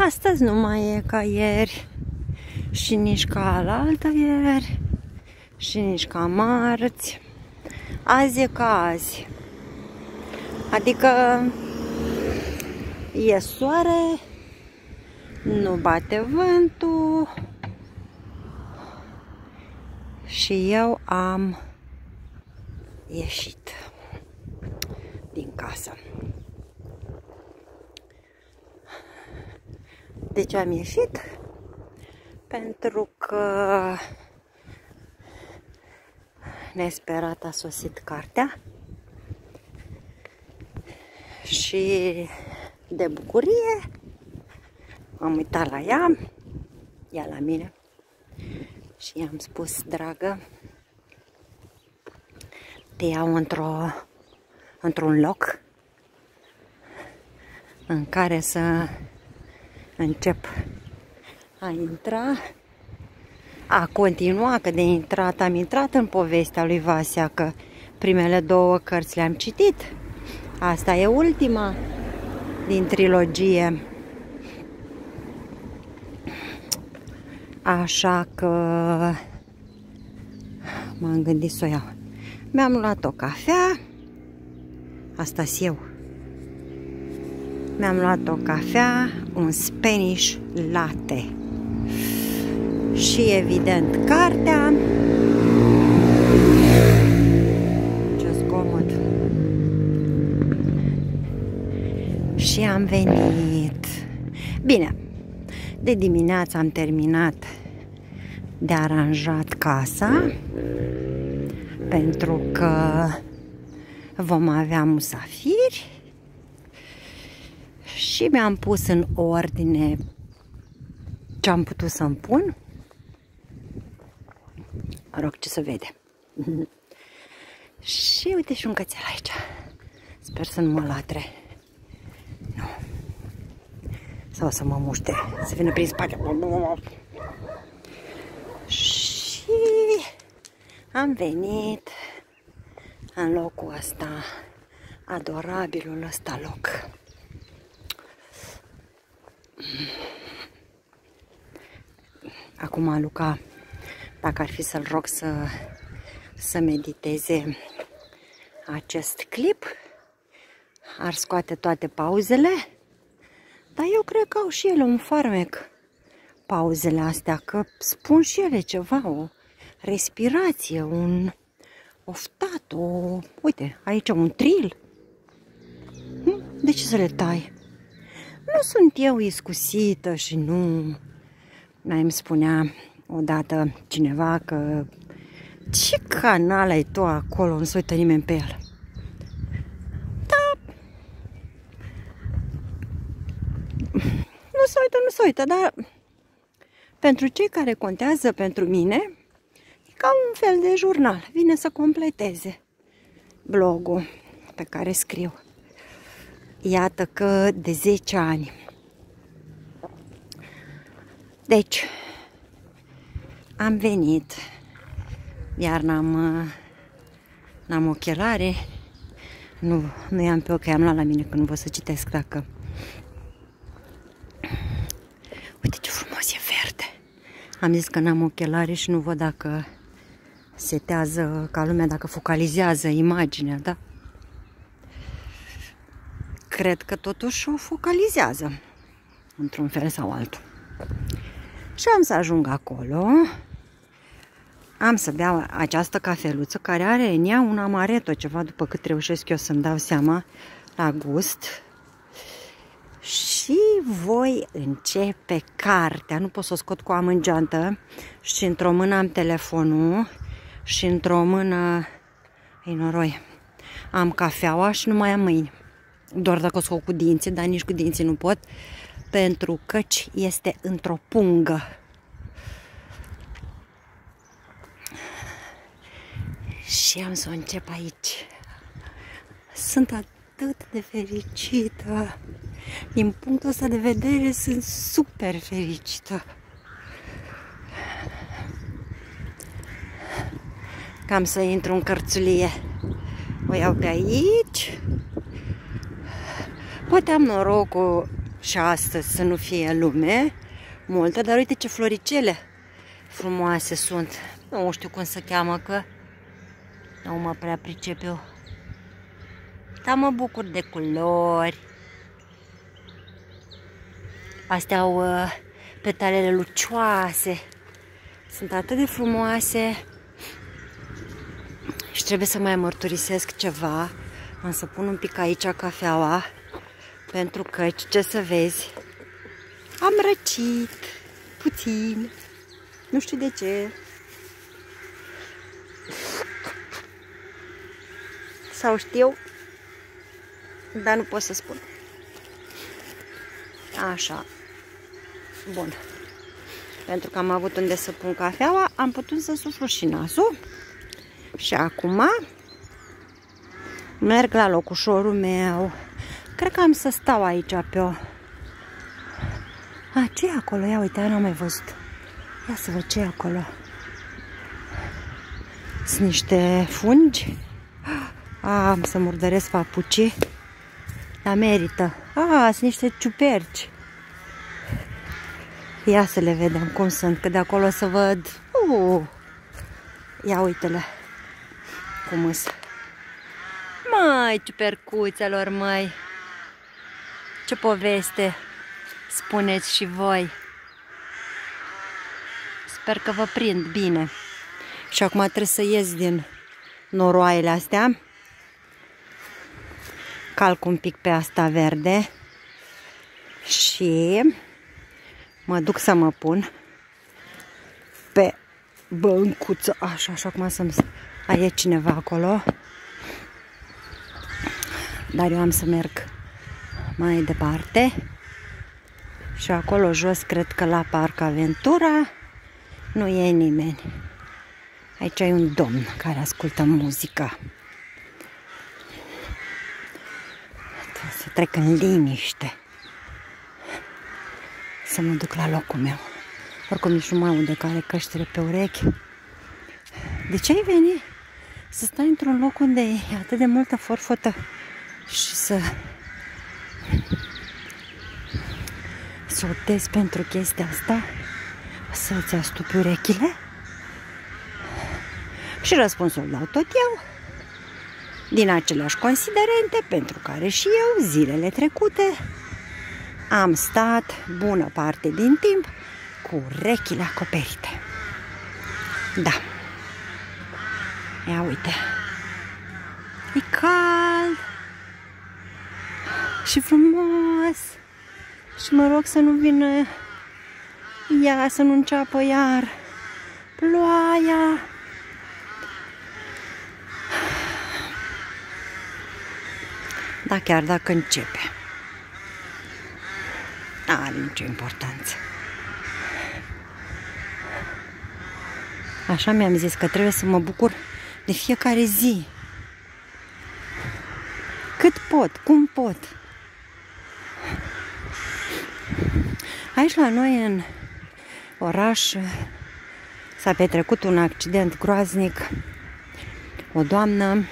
Astăzi nu mai e ca ieri și nici ca la altă ieri și nici ca marți. Azi e ca azi. Adică e soare, nu bate vântul și eu am ieșit din casă. De ce am ieșit? Pentru că nesperat a sosit cartea și de bucurie am uitat la ea, ea la mine și i-am spus, dragă, te iau într-o într-un loc în care să încep a intra, a continua, că de intrat am intrat în povestea lui Vasea, că primele două cărți le-am citit. Asta e ultima din trilogie. Așa că m-am gândit să o iau. Mi-am luat o cafea, asta eu. Mi-am luat o cafea, un Spanish latte și evident cartea. Ce zgomot! Și am venit. Bine, de dimineață am terminat de aranjat casa pentru că vom avea musafiri și mi-am pus în ordine ce am putut să-mi pun. Rog, ce să vede. și uite și un cățel aici. Sper să nu mă latre. Nu. Sau să mă muște, să vină prin spate. Și am venit în locul ăsta, adorabilul ăsta loc. Acum Luca, dacă ar fi să-l rog să, să mediteze acest clip, ar scoate toate pauzele, dar eu cred că au și ele un farmec pauzele astea, că spun și ele ceva, o respirație, un oftat, o... Uite, aici un tril. Hm? De ce să le tai? Nu sunt eu iscusită și nu... Mai îmi spunea odată cineva că ce canal ai tu acolo, nu se uită nimeni pe el. Da. Nu se uită, nu se uită, dar pentru cei care contează pentru mine, e ca un fel de jurnal. Vine să completeze blogul pe care scriu. Iată că de 10 ani. Deci, am venit, iar n-am n-am ochelare, nu, nu i-am pe ochi, am luat la mine când vă să citesc dacă... Uite ce frumos e verde! Am zis că n-am ochelare și nu văd dacă setează ca lumea, dacă focalizează imaginea, da? Cred că totuși o focalizează într-un fel sau altul. Și am să ajung acolo, am să beau această cafeluță care are în ea un amaretto, ceva după cât reușesc eu să-mi dau seama la gust. Și voi începe cartea, nu pot să o scot cu amângeantă și într-o mână am telefonul. Și într-o mână, ei noroi, am cafeaua și nu mai am mâini doar dacă o scot cu dinții, dar nici cu dinții nu pot, pentru căci este într-o pungă. Și am să o încep aici. Sunt atât de fericită. Din punctul ăsta de vedere sunt super fericită. Cam să intru în cărțulie. O iau pe aici Poate am norocul și astăzi să nu fie lume multă, dar uite ce floricele frumoase sunt. Nu știu cum se cheamă, că nu mă prea pricep eu. Dar mă bucur de culori. Astea au uh, petalele lucioase. Sunt atât de frumoase. Și trebuie să mai mărturisesc ceva. Am să pun un pic aici cafeaua. Pentru că, ce să vezi, am răcit puțin. Nu știu de ce. Sau știu, dar nu pot să spun. Așa. Bun. Pentru că am avut unde să pun cafeaua, am putut să suflu și nasul. Și acum merg la locușorul meu. Cred că am să stau aici pe o... A, ce e acolo? Ia uite, n-am mai văzut. Ia să văd ce e acolo. Sunt niște fungi. A, am să murdăresc papucii. Dar merită. A, sunt niște ciuperci. Ia să le vedem cum sunt, că de acolo să văd. Uh, ia uite-le cum sunt. Mai, ciupercuțelor, mai. Ce poveste spuneți și voi. Sper că vă prind bine. Și acum trebuie să ies din noroaiele astea. Calc un pic pe asta verde. Și mă duc să mă pun pe băncuță. Așa, așa cum să-mi... E cineva acolo. Dar eu am să merg mai departe. Și acolo jos, cred că la Parc Aventura, nu e nimeni. Aici e un domn care ascultă muzica. Trebuie să trec în liniște. Să mă duc la locul meu. Oricum nici nu mă aude care căștile pe urechi. De ce ai venit? Să stai într-un loc unde e atât de multă forfotă și să sortezi pentru chestia asta? Să-ți astupi urechile? Și răspunsul dau tot eu. Din aceleași considerente pentru care și eu, zilele trecute, am stat bună parte din timp cu urechile acoperite. Da. Ia uite. E cald și frumos. Și mă rog să nu vină ea, să nu înceapă iar ploaia. Da, chiar dacă începe. Are nicio importanță. Așa mi-am zis că trebuie să mă bucur de fiecare zi. Cât pot, cum pot. Aici la noi în oraș s-a petrecut un accident groaznic. O doamnă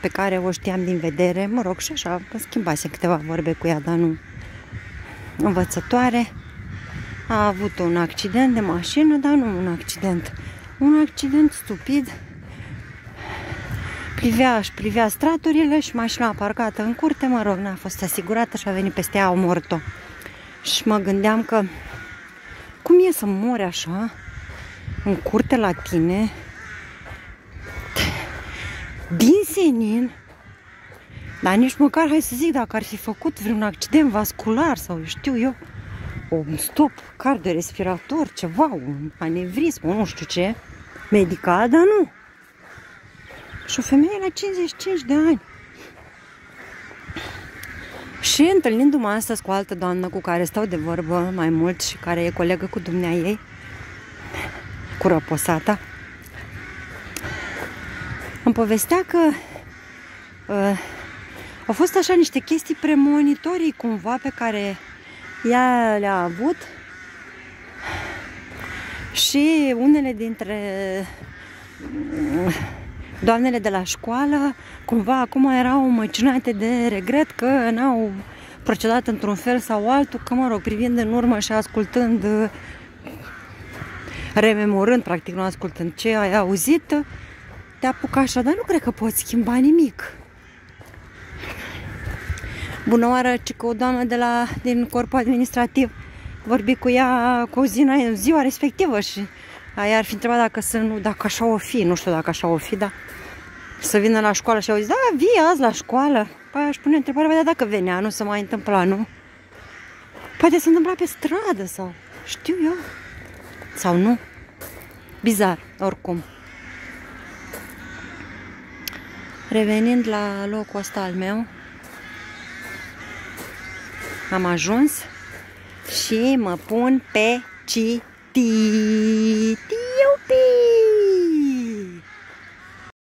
pe care o știam din vedere, mă rog, și așa, schimbase câteva vorbe cu ea, dar nu învățătoare. A avut un accident de mașină, dar nu un accident. Un accident stupid. Privea și privea straturile și mașina a parcat în curte, mă rog, n-a fost asigurată și a venit peste ea, au omorât-o. Și mă gândeam că cum e să mori așa în curte la tine din senin dar nici măcar, hai să zic, dacă ar fi făcut vreun accident vascular sau știu eu, un stop cardiorespirator, ceva, un anevrism, nu știu ce, medical, dar nu. Și o femeie la 55 de ani. Și întâlnindu-mă astăzi cu o altă doamnă cu care stau de vorbă mai mult și care e colegă cu dumnea ei, cu răposata, îmi povestea că uh, au fost așa niște chestii premonitorii cumva pe care ea le-a avut și unele dintre doamnele de la școală cumva acum erau măcinate de regret că n-au procedat într-un fel sau altul, că mă rog, privind în urmă și ascultând, rememorând, practic, nu ascultând ce ai auzit, te apucă așa, dar nu cred că poți schimba nimic. Bună oară, ci că o doamnă de la, din corpul administrativ vorbi cu ea cu zi ziua respectivă și aia ar fi întrebat dacă, să nu, dacă așa o fi, nu știu dacă așa o fi, dar să vină la școală și au zis, da, vii azi la școală. Păi aș pune întrebarea, vedea dacă venea, nu se mai întâmpla, nu? Poate se întâmpla pe stradă sau știu eu. Sau nu. Bizar, oricum. Revenind la locul ăsta al meu, am ajuns și mă pun pe citit. Iupi!